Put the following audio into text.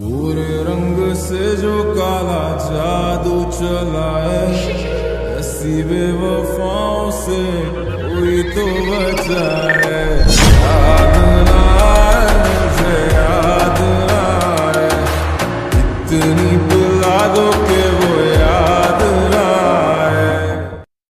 पूरे रंग से जो काला जादू चलाए ऐसी बेवफाओं से कोई तो बचाए याद आए, मुझे याद आए, इतनी बुला